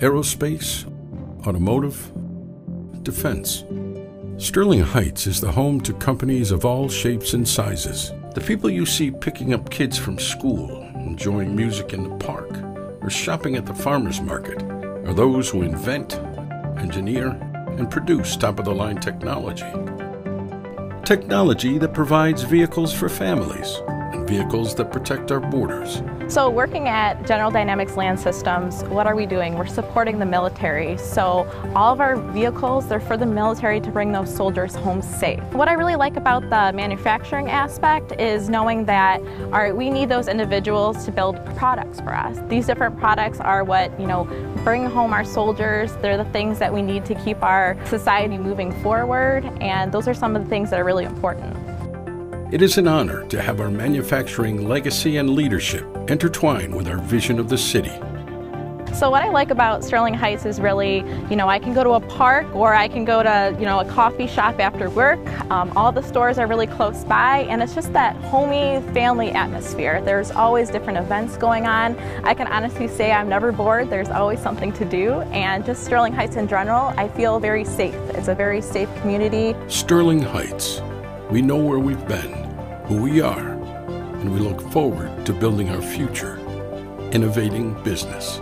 aerospace, automotive, defense. Sterling Heights is the home to companies of all shapes and sizes. The people you see picking up kids from school, enjoying music in the park, or shopping at the farmer's market are those who invent, engineer, and produce top of the line technology. Technology that provides vehicles for families vehicles that protect our borders. So working at General Dynamics Land Systems, what are we doing? We're supporting the military. So all of our vehicles, they're for the military to bring those soldiers home safe. What I really like about the manufacturing aspect is knowing that all right, we need those individuals to build products for us. These different products are what, you know, bring home our soldiers. They're the things that we need to keep our society moving forward, and those are some of the things that are really important. It is an honor to have our manufacturing legacy and leadership intertwine with our vision of the city. So what I like about Sterling Heights is really, you know, I can go to a park or I can go to, you know, a coffee shop after work. Um, all the stores are really close by and it's just that homey family atmosphere. There's always different events going on. I can honestly say I'm never bored. There's always something to do and just Sterling Heights in general, I feel very safe. It's a very safe community. Sterling Heights. We know where we've been, who we are, and we look forward to building our future, innovating business.